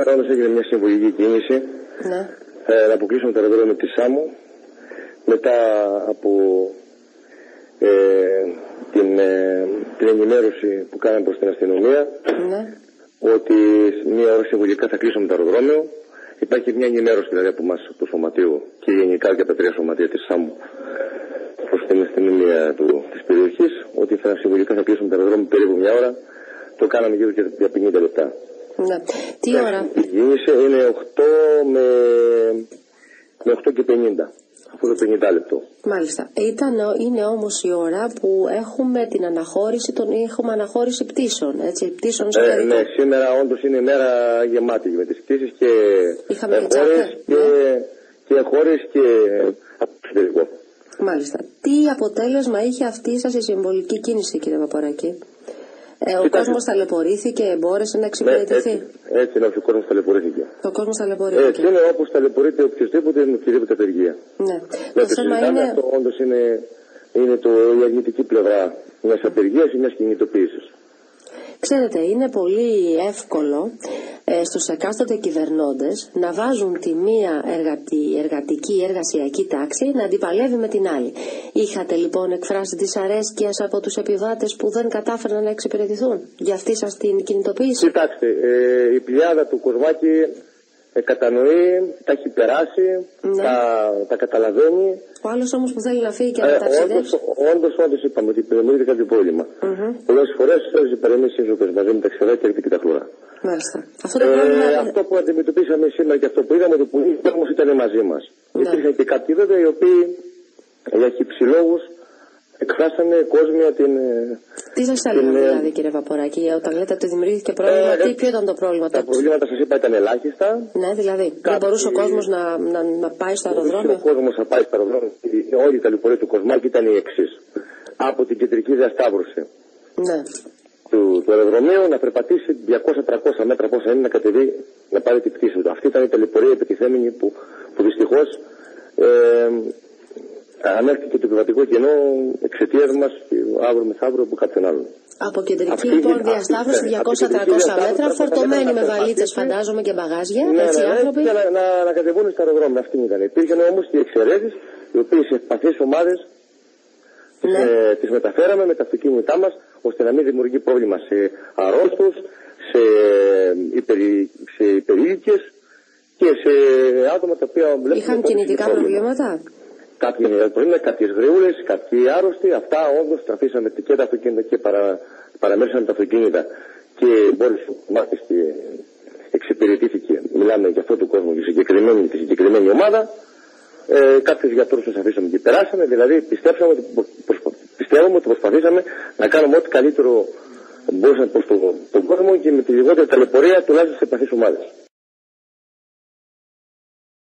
Σήμερα όντως έγινε μια συμβολική κίνηση Ναι. ε, να αποκλείσουμε το αεροδρόμιο της Σάμου μετά από ε, την, ε, την ενημέρωση που κάναμε προς την αστυνομία Ναι. ότι σε μία ώρα συμβολικά θα κλείσουμε το αεροδρόμιο. Υπάρχει μια ενημέρωση δηλαδή από εμάς του σωματείου και γενικά και από τα τρία σωματεία της ΣΑΜΟ προς την αστυνομία του, της περιοχής ότι θα συμβολικά θα κλείσουμε το αεροδρόμιο περίπου μια ώρα. Το κάναμε γύρω και για 50 λεπτά. Ναι. Τι ώρα; Η κίνηση είναι 8 με, με 8 και 50. Αυτό το 50 λεπτό. Μάλιστα. Ήταν, είναι όμως η ώρα που έχουμε την αναχώρηση των, έχουμε αναχώρηση πτήσεων, έτσι, πτήσεων Ε, εσωτερικών. ναι, σήμερα όντως είναι μέρα γεμάτη με τις πτήσεις και Είχαμε και εγχώρες τσάρτερ, και, και εγχώρες και εξωτερικό. Μάλιστα. Τι αποτέλεσμα είχε αυτή σας η συμβολική κίνηση κύριε Παπαράκη; Ε, ο Κοιτάξτε. κόσμος ταλαιπωρήθηκε, μπόρεσε να Ναι, εξυπηρετηθεί. έτσι, έτσι είναι ο κόσμος ταλαιπωρήθηκε. Ο κόσμος Έτσι ταλαιπωρήθηκε. είναι όπως ταλαιπωρείται οποιοδήποτε με οποιαδήποτε απεργία. Ναι. Δεν Το το θέμα συζητάμε, είναι... αυτό όντως είναι, είναι το, η αρνητική πλευρά μιας απεργίας ή μιας κινητοποίησης. Ξέρετε, είναι πολύ εύκολο ε, στους εκάστοτε κυβερνώντες να βάζουν τη μία εργατη, εργατική εργασιακή τάξη να αντιπαλεύει με την άλλη. Είχατε λοιπόν εκφράσει δυσαρέσκειας από τους επιβάτες που δεν κατάφεραν να εξυπηρετηθούν για αυτή σας την κινητοποίηση; Κοιτάξτε, ε, η πλειάδα του Κοσμάκη ε, κατανοεί, τα έχει περάσει, Ναι. τα, τα καταλαβαίνει. Ο άλλος όμως που θέλει να φύγει και να Ε, όντως, ταξιδέψει. όντως, όντως είπαμε ότι δημιουργείται κάποιο πρόβλημα. Μμμ. Πολλές φορές θέλει παρεμείς σύζυγες μαζί με τα ξεράκια και τα χλωρά. Μάλιστα. Αυτό το Ε, πρόβλημα... αυτό που αντιμετωπίσαμε σήμερα και αυτό που είδαμε ότι πολλοί κόσμος ήταν μαζί μας. Ναι. Υπήρχαν και κάποιοι βέβαια οι οποίοι για χυψηλόγους εκφράσανε κόσμια την... ε, Τι σας την, έλεγαν ε, δηλαδή κύριε Παποράκη όταν λέτε ότι δημιουργήθηκε πρόβλημα, Ε, τι, ε, ποιο ήταν το πρόβλημα Τα τότε. προβλήματα σας είπα ήταν ελάχιστα. Ναι, δηλαδή. Δεν Κάποιοι- μπορούσε ο κόσμος να, να, να πάει στο Ο αεροδρόμιο; κόσμος θα πάει στο αεροδρόμιο. Η- Όλη η ταλαιπωρία του Κοσμάκη ήταν η εξής. Από την κεντρική διασταύρωση Ναι. του, του αεροδρομίου να περπατήσει 200-300 μέτρα πόσα είναι να κατεβεί να πάρει την πτήση του. Αυτή ήταν η ταλαιπωρία επιτιθέμενη που, που δυστυχώς ε, ανέφηκε το επιβατικό κενό εξαιτίας μας αύριο μεθαύριο από κάποιον άλλον. Από κεντρική Αυτή- λοιπόν αυτή- διασταύρωση ναι, 200-300 από την κεντρική μέτρα, διασταύρωση φορτωμένοι θα με περπατήσει. βαλίτσες φαντάζομαι και μπαγάζια, Ναι, έτσι οι ναι, ναι, άνθρωποι; για να, να, να κατεβούν στα αεροδρόμια. Αυτή ήταν. Υπήρχαν όμως και εξαιρέσεις, οι οποίες σε ευπαθείς ομάδες Ναι. ε, τις μεταφέραμε με τα αυτοκίνητά μας ώστε να μην δημιουργεί πρόβλημα σε αρρώστους, σε, υπερι, σε υπερήλικες και σε άτομα τα οποία βλέπουν Είχαν ότι κινητικά είναι πρόβλημα. προβλήματα. Κάποιοι προβλήματα, κάποιες γριούλες, κάποιοι άρρωστοι, αυτά όντως τραφήσαμε και τα αυτοκίνητα και παρα, παραμέρωσαμε τα αυτοκίνητα. Και μπόρεσε ο μάθης και εξυπηρετήθηκε, μιλάμε για αυτό το κόσμο, για συγκεκριμένη, τη συγκεκριμένη ομάδα, ε, κάποιους γιατρούς τους αφήσαμε και περάσαμε, δηλαδή πιστέψαμε ότι, προσπα, πιστεύουμε ότι προσπαθήσαμε να κάνουμε ό,τι καλύτερο μπορούσαμε προς τον, τον κόσμο και με τη λιγότερη ταλαιπωρία τουλάχιστον σε επαφείς ομάδες.